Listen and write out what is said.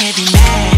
can't be mad.